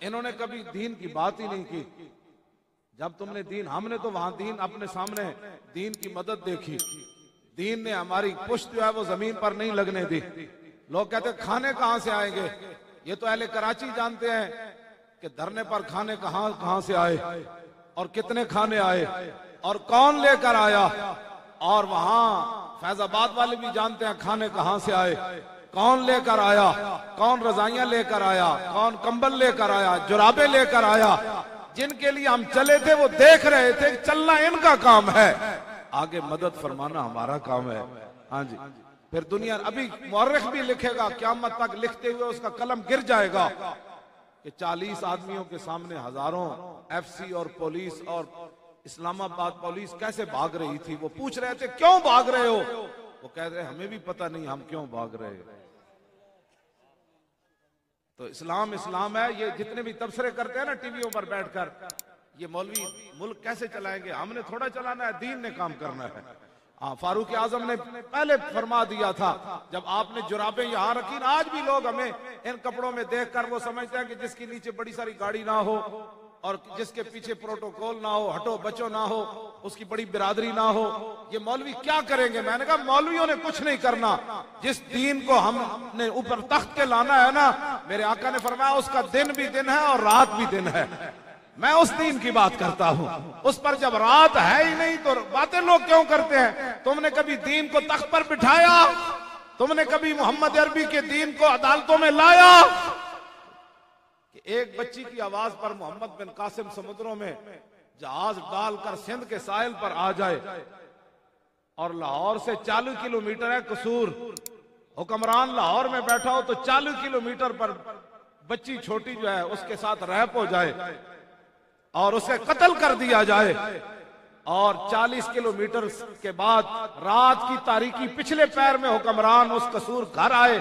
इन्होंने कभी दीन की बात ही नहीं की। जब तुमने दीन, हमने तो वहाँ दीन अपने सामने दीन की मदद देखी। दीन ने हमारी पुष्ट जो है वो ज़मीन पर नहीं लगने दी। लोग कहते, खाने कहाँ से आएँगे? ये तो अहले कराची जानते हैं कि धरने पर खाने कहाँ कहाँ से आए और कितने खाने आए और कौन लेकर आया। और वहाँ फैजाबाद वाले भी जानते हैं खाने कहाँ से आए। कौन लेकर आया? कौन रजाइयाँ लेकर आया? कौन कंबल लेकर आया? जुराबे लेकर आया? जिनके लिए हम चले थे, वो देख रहे थे चलना इनका काम है। आगे मदद फरमाना हमारा काम है। हाँ जी। फिर दुनिया, अभी मौरख भी लिखेगा, क्यामत तक लिखते हुए उसका कलम गिर जाएगा कि 40 आदमियों के सामने हज़ारों एफसी और पुलिस और इस्लामाबाद पुलिस कैसे भाग रही थी? वो पूछ रहे थे, क्यों भाग रहे हो? वो कह रहे, हमें भी पता नहीं हम क्यों भाग रहे तो इस्लाम इस्लाम है, ये जितने भी तबसरे करते हैं ना टीवियों पर बैठकर, ये मौलवी मुल्क कैसे चलाएँगे? हमने थोड़ा चलाना है, दीन ने काम करना है। हाँ फारूक आज़म ने पहले फरमा दिया था, जब आपने जुराबे यहाँ रखी, आज भी लोग हमें इन कपड़ों में देखकर वो समझते हैं कि जिसके नीचे बड़ी सारी गाड़ी ना हो। और जिसके पीछे प्रोटोकॉल ना हो, हटो, बचो ना हो, उसकी बड़ी बिरादरी ना हो, ये मौलवी क्या करेंगे? मैंने कहा, मौलवियों ने कुछ नहीं करना। जिस दीन को हमने ऊपर तख्त के लाना है ना, मेरे आका ने फरमाया, उसका दिन भी दिन है और रात भी दिन है। मैं उस दीन की बात करता हूँ। उस पर जब रात है ही नहीं तो बातें लोग क्यों करते हैं? तुमने कभी दीन को तख्त पर बिठाया? तुमने कभी मोहम्मद अरबी के दीन को अदालतों में लाया? एक बच्ची की आवाज़ पर मोहम्मद बिन कासिम समुद्रों में जहाज़ डालकर सिंध के साहिल पर आ जाए। और लाहौर से चालू किलोमीटर है कसूर। हुक्मरान लाहौर में बैठा हो तो चालू किलोमीटर पर बच्ची छोटी जो है, उसके साथ रैप हो जाए और उसे कत्ल कर दिया जाए। और 40 किलोमीटर के बाद रात की तारीखी पिछले पैर में हुक्मरान उस कसूर घर आए।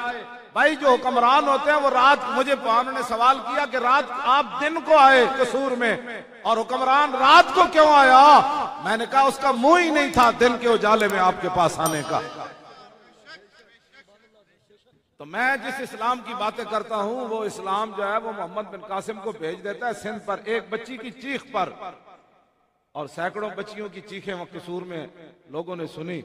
भाई, जो हुक्मरान होते हैं, वो रात मुझे उन्होंने सवाल किया कि रात आप दिन को आए कसूर में? और हुक्मरान, रात को क्यों आया? मैंने कहा, उसका मुँह ही नहीं था दिन के उजाले में आपके पास आने का। तो मैं जिस इस्लाम की बातें करता हूँ, वो इस्लाम जो है, वो मोहम्मद बिन कासिम को भेज देता है सिंध पर, एक बच्ची की चीख पर। और सैकड़ों बच्चियों की चीखें कसूर में लोगों ने सुनी।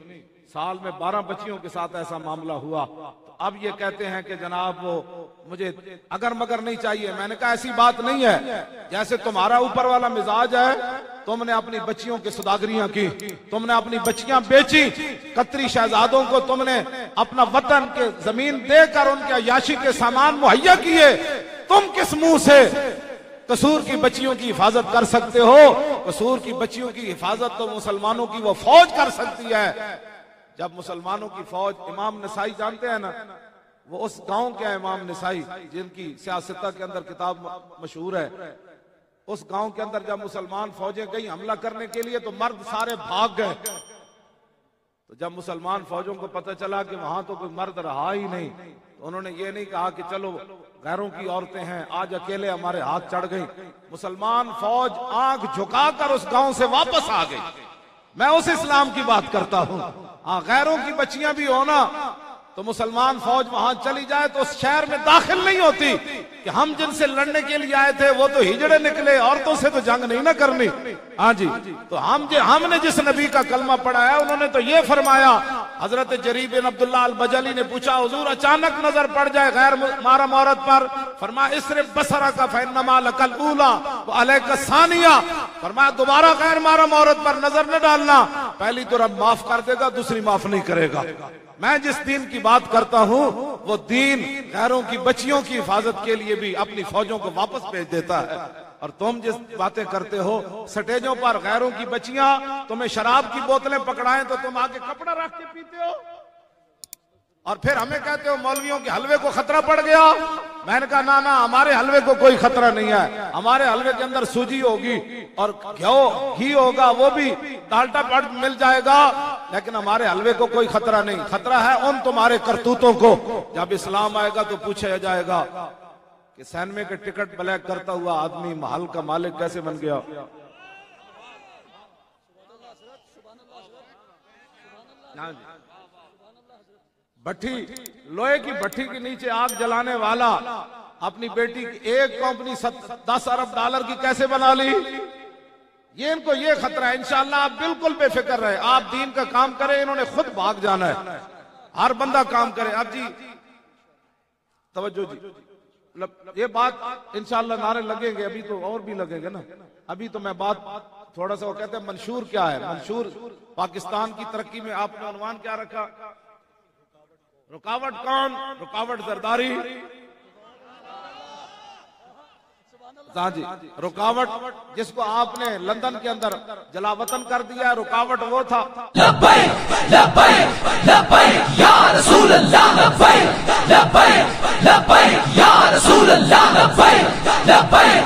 साल में बारह बच्चियों के साथ ऐसा मामला हुआ। तो अब ये कहते हैं कि जनाब, वो मुझे अगर मगर नहीं चाहिए। मैंने कहा, ऐसी बात नहीं है। जैसे तुम्हारा ऊपर वाला मिजाज है, तुमने अपनी बच्चियों की सुदागरियाँ की, तुमने अपनी बच्चियाँ बेची, कतरी शहजादों को तुमने अपना वतन के ज़मीन देकर उनके अयाशी के सामान मुहैया किए। तुम किस मुँह से कसूर की बच्चियों की हिफाजत कर सकते हो? कसूर की बच्चियों की हिफाजत तो मुसलमानों की वो फौज कर सकती है। जब मुसलमानों की फौज इमाम नसाई जानते हैं ना, वो उस गाँव के इमाम नसाई, जिनकी सियासत के अंदर किताब मशहूर है। उस गाँव के अंदर जब मुसलमान फौजें गई हमला करने के लिए तो मर्द सारे भाग गए। तो जब मुसलमान फौजों को पता चला कि वहाँ तो कोई मर्द रहा ही नहीं तो उन्होंने ये नहीं कहा कि चलो घरों की औरतें हैं, आज अकेले हमारे हाथ चढ़ गई। मुसलमान फौज आँख झुकाकर उस गाँव से वापस आ गई। मैं उस इस्लाम की बात करता हूँ। हाँ गैरों की बच्चियाँ भी होना तो मुसलमान फौज वहाँ चली जाए तो उस शहर में दाखिल नहीं होती कि हम जिनसे लड़ने के लिए आए थे, वो तो हिजड़े निकले, औरतों से तो जंग नहीं ना करनी। हाँ जी तो हम जो, हमने जिस नबी का कलमा पढ़ाया, उन्होंने तो ये फरमाया, हज़रत जरीब अब्दुल्ला अल बजली ने पूछा, हजूर, अचानक नज़र पड़ जाए गैर मारम औरत पर? फरमा इसरे बसरा का फैनमा लकल उला का सानिया फरमाया, दोबारा खैर मारम औरत पर नज़र न डालना। पहली तो रब माफ़ कर देगा, दूसरी माफ़ नहीं करेगा। मैं जिस दीन की बात करता हूँ, वो दीन गैरों की बच्चियों की हिफाजत के लिए भी अपनी फौजों को वापस भेज देता है। और तुम जिस बातें करते हो, स्टेजों पर गैरों की बच्चियाँ तुम्हें शराब की बोतलें पकड़ाएँ तो तुम आगे कपड़ा रख के पीते हो। और फिर हमें कहते हो मौलवियों के हलवे को खतरा पड़ गया मैंने कहा ना ना हमारे हलवे को कोई खतरा नहीं है हमारे हलवे के अंदर सूजी होगी और घ्यो घी होगा वो भी डाल्टा पड़ मिल जाएगा लेकिन हमारे हलवे को कोई खतरा नहीं खतरा है उन तुम्हारे करतूतों को जब इस्लाम आएगा तो पूछा जाएगा कि सैनमे के टिकट ब्लैक करता हुआ आदमी महल का मालिक कैसे बन गया हाँ भट्टी लोहे की भट्टी के नीचे आग जलाने वाला अपनी बेटी की एक कंपनी दस अरब डॉलर की कैसे बना ली? ये इनको ये खतरा है। इंशाल्लाह आप बिल्कुल बेफिक्र रहे। आप दीन का काम करें, इन्होंने खुद भाग जाना है। हर बंदा काम करे। अब जी, तवज्जो जी। मतलब ये बात इंशाल्लाह नारे लगेंगे, अभी तो और भी लगेंगे ना। अभी तो मैं बात थोड़ा सा वो कहते हैं, मंशूर क्या है? मंशूर पाकिस्तान की तरक्की में आपने अनुमान क्या रखा? रुकावट कौन? रुकावट जरदारी हाँ जी, रुकावट जिसको आपने लंदन के अंदर जलावतन कर दिया, रुकावट वो था। व्हील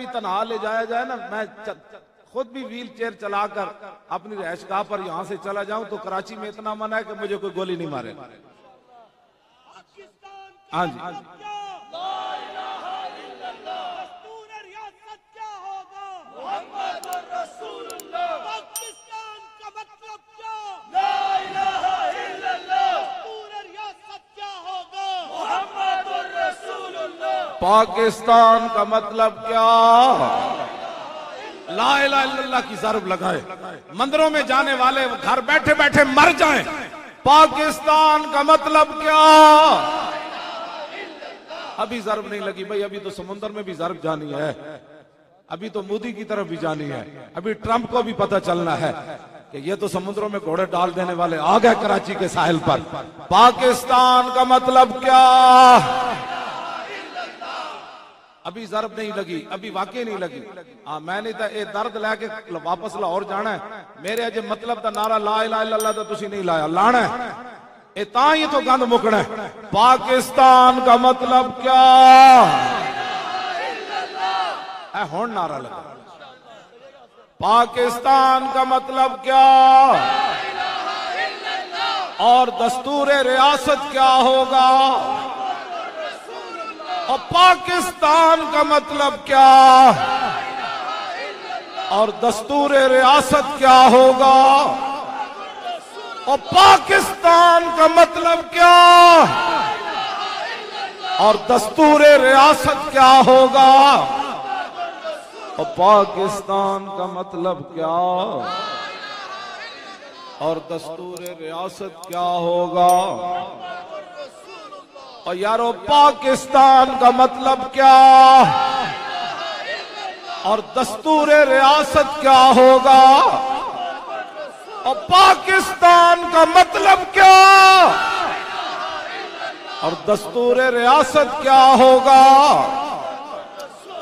भी तनहा ले जाया जाए ना, मैं खुद भी व्हील चेयर चलाकर अपनी रहश गाह पर यहाँ से चला जाऊँ तो कराची में इतना मना है कि मुझे कोई गोली नहीं मारे। हाँ जी। पाकिस्तान का मतलब क्या? ला इला की जरब लगाए। मंदिरों में जाने वाले, घर बैठे बैठे मर जाएँ। पाकिस्तान का मतलब क्या? अभी जरब नहीं लगी। भाई, अभी तो समुद्र में भी जरब जानी है। अभी तो मोदी की तरफ़ भी जानी है। अभी ट्रंप को भी पता चलना है कि ये तो समुद्रों में घोड़े डाल देने वाले आ गए कराची के साहिल पर। पाकिस्तान का मतलब क्या? अभी जरब नहीं लगी, अभी वाकई नहीं लगी। हाँ मैंने तो ये दर्द लैके वापस लाहौर जाना है। मेरे अजे मतलब का नारा ला ला ला तो नहीं लाया। लाना है। ये ही तो गंद मुकना है। पाकिस्तान का मतलब क्या? है हूँ नारा लगा। पाकिस्तान का मतलब क्या? और दस्तूर रियासत क्या होगा? और पाकिस्तान का मतलब क्या? और दस्तूर रियासत क्या होगा? और पाकिस्तान का मतलब क्या? और दस्तूर रियासत क्या होगा? और पाकिस्तान का मतलब क्या? और दस्तूर रियासत क्या होगा? और यारो, पाकिस्तान का मतलब क्या? और दस्तूर रियासत क्या होगा? और पाकिस्तान का मतलब क्या? और दस्तूर रियासत क्या होगा?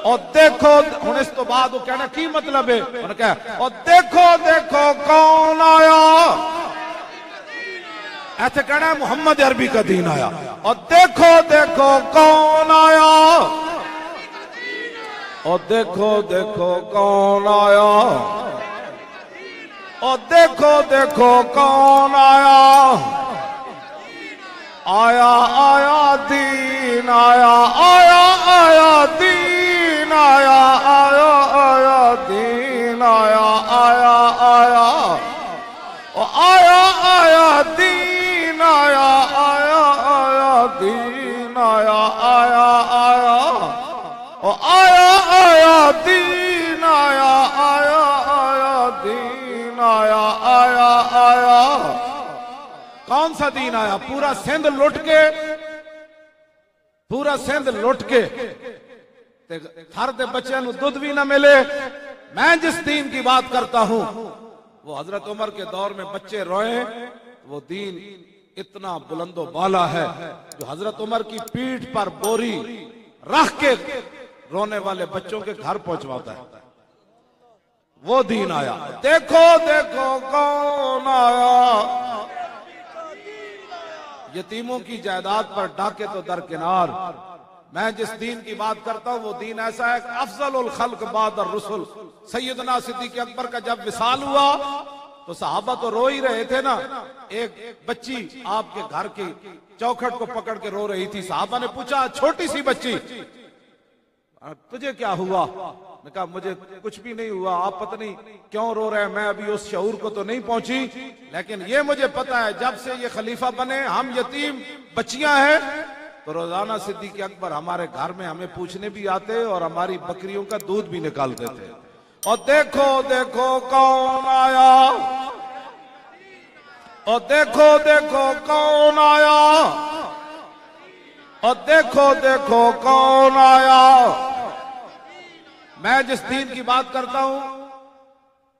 और देखो इस तो बाद वो कहना, की मतलब है? और देखो देखो, कौन आया? ऐसे कहना मोहम्मद अरबी का दीन आया। और देखो देखो कौन आया। और देखो देखो कौन आया। और देखो देखो कौन आया। आया आया, दीन आया आया आया, दीन आया आया आया, दीन आया आया आया। दीन आया, पूरा सिंध लुट के पूरा सिंध लुट के थर दे बच्चे दुध भी ना मिले। मैं जिस दीन की बात करता हूँ, वो हज़रत उमर के दौर में बच्चे रोए, वो दीन इतना बुलंदो बाला है जो हज़रत उमर की पीठ पर बोरी रख के रोने वाले बच्चों के घर पहुंचवाता है। वो दीन आया, देखो देखो कौन आया। यतीमों की जायदाद पर डाके तो दरकिनार मैं जिस दीन की बात करता हूँ, वो दीन ऐसा है अफजल खल्क बाद रसुल सैदना सिद्दीक अकबर का जब विशाल हुआ तो साहबा तो रो ही रहे थे ना। एक बच्ची आपके घर की चौखट को पकड़ के रो रही थी। साहबा ने पूछा, छोटी सी बच्ची, तुझे क्या हुआ? मैं कहा, मुझे कुछ भी नहीं हुआ, आप पता नहीं क्यों रो रहे हैं? मैं अभी उस शऊर को तो नहीं पहुँची। लेकिन ये मुझे पता है, जब से ये खलीफा बने, हम यतीम, बच्चियाँ हैं। तो रोज़ाना सिद्दीक अकबर हमारे घर में हमें पूछने भी आते और हमारी बकरियों का दूध भी निकालते थे। और देखो देखो कौन आया। और देखो देखो कौन आया। और देखो देखो कौन आया। मैं जिस दीन की बात करता हूँ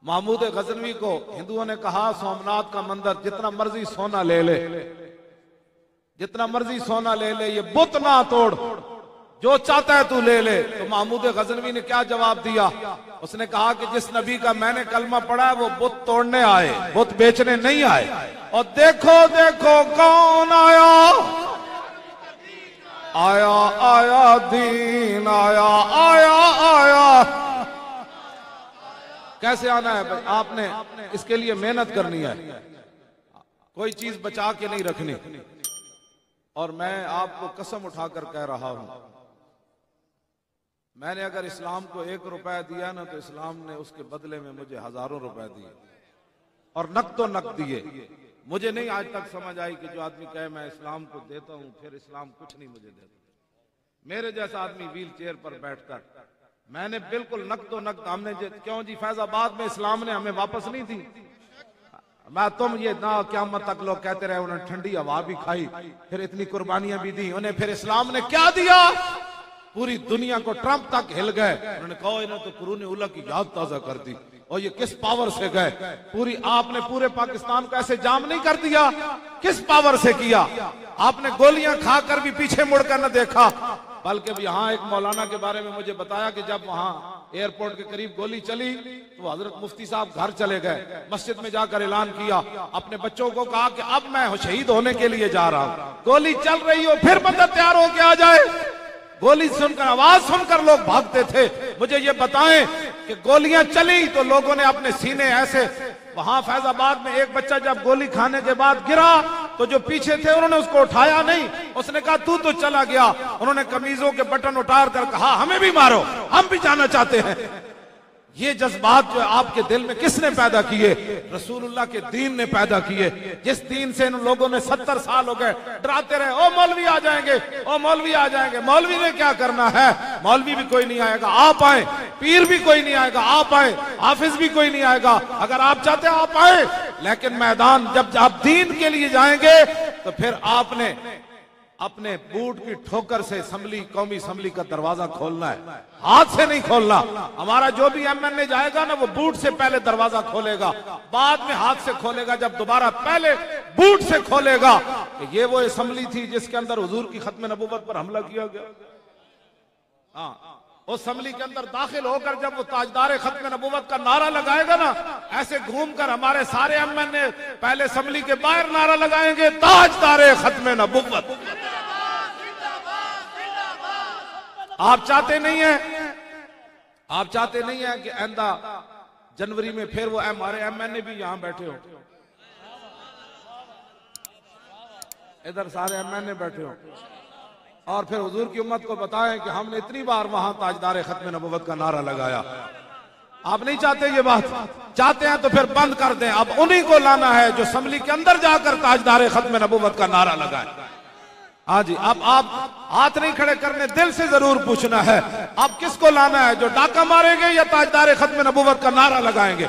महमूद गजनवी को हिंदुओं ने कहा, सोमनाथ का मंदिर जितना मर्ज़ी सोना ले ले। जितना मर्ज़ी सोना ले ले, ये बुत ना तोड़। जो चाहता है तू ले ले। तो महमूद गजनवी ने क्या जवाब दिया? उसने कहा कि जिस नबी का मैंने कलमा पढ़ा वो बुत तोड़ने आए, बुत बेचने नहीं आए। और देखो देखो कौन आया? आया आया, दीन आया आया आया। कैसे आना है भाई? आपने इसके लिए मेहनत करनी है। कोई चीज़ बचा के नहीं रखनी। और मैं आपको कसम उठाकर कह रहा हूँ, मैंने अगर इस्लाम को एक रुपया दिया ना तो इस्लाम ने उसके बदले में मुझे हज़ारों रुपए दिए। और नक तो नक दिए। मुझे नहीं आज तक समझ आई कि जो आदमी कहे, मैं इस्लाम को देता हूँ, फिर इस्लाम कुछ नहीं मुझे देता। मेरे जैसा आदमी व्हील चेयर पर बैठकर, मैंने बिल्कुल नक तो नक हमने क्यों जी, फैजाबाद में इस्लाम ने हमें वापस नहीं दी? मैं तुम ये ना क्या मत तक लोग कहते रहे, उन्होंने ठंडी हवा भी खाई, फिर इतनी कुर्बानियाँ भी दी, उन्हें फिर इस्लाम ने क्या दिया? पूरी दुनिया को ट्रंप तक हिल गए। उन्होंने कहा, इन्हें तो कुरून उला की याद ताज़ा कर दी। और ये किस पावर से गए? पूरी आपने पूरे पाकिस्तान को ऐसे जाम नहीं कर दिया। किस पावर से किया? आपने गोलियाँ खाकर भी पीछे मुड़कर न देखा। बल्कि यहाँ एक मौलाना के बारे में मुझे बताया कि जब वहाँ एयरपोर्ट के करीब गोली चली तो हज़रत मुफ्ती साहब घर चले गए। मस्जिद में जाकर ऐलान किया। अपने बच्चों को कहा कि अब मैं शहीद होने के लिए जा रहा हूँ। गोली चल रही हो, फिर बंदा तैयार होके आ जाए। गोली सुनकर, आवाज़ सुनकर लोग भागते थे। मुझे ये बताएँ कि गोलियाँ चली तो लोगों ने अपने सीने ऐसे वहाँ फैजाबाद में एक बच्चा जब गोली खाने के बाद गिरा तो जो पीछे थे उन्होंने उसको उठाया नहीं। उसने कहा, तू तो चला गया। उन्होंने कमीजों के बटन उतार कर कहा हमें भी मारो, हम भी जाना चाहते हैं। ये जज्बात जो आपके दिल में किसने पैदा किए? रसूलुल्लाह के दीन ने पैदा किए। जिस दीन से इन लोगों ने सत्तर साल हो गए, डराते रहे, ओ मौलवी आ जाएँगे, ओ मौलवी आ जाएँगे, मौलवी ने क्या करना है? मौलवी भी कोई नहीं आएगा, आप आए। पीर भी कोई नहीं आएगा, आप आए। हाफिज भी कोई नहीं आएगा, अगर आप चाहते आप आए। लेकिन मैदान जब आप दीन के लिए जाएँगे तो फिर आपने अपने बूट की ठोकर से असम्बली कौमी असम्बली का दरवाज़ा खोलना है। हाथ से नहीं खोलना। हमारा जो भी एमएनए जाएगा ना, वो बूट से पहले दरवाज़ा खोलेगा। बाद में हाथ से खोलेगा, जब दोबारा पहले बूट से खोलेगा। ये वो असम्बली थी जिसके अंदर हुजूर की खत्म नबूबत पर हमला किया गया। हाँ उस असम्बली के अंदर दाखिल होकर जब वो ताजदार खत्म नबूवत का नारा लगाएगा ना, ऐसे घूमकर हमारे सारे एमएनए पहले असम्बली के बाहर नारा लगाएँगे, ताजदार खत्म नबूवत। आप चाहते नहीं है? आप चाहते नहीं है कि आंदा जनवरी में फिर वो हमारे एमएनए भी यहाँ बैठे हो? इधर सारे एमएनए बैठे हो। और फिर हजूर की उम्मत को बताएँ कि हमने इतनी बार वहाँ ताजदार खत्म नबूवत का नारा लगाया। आप नहीं चाहते ये बात? चाहते हैं तो फिर बंद कर दें। अब उन्हीं को लाना है जो असम्बली के अंदर जाकर ताजदार खत्म नबूवत का नारा लगाए। हाँ जी अब आप हाथ नहीं खड़े करने, दिल से ज़रूर पूछना है आप किसको लाना है? जो डाका मारेंगे या ताजदार खत्म नबूवत का नारा लगाएँगे?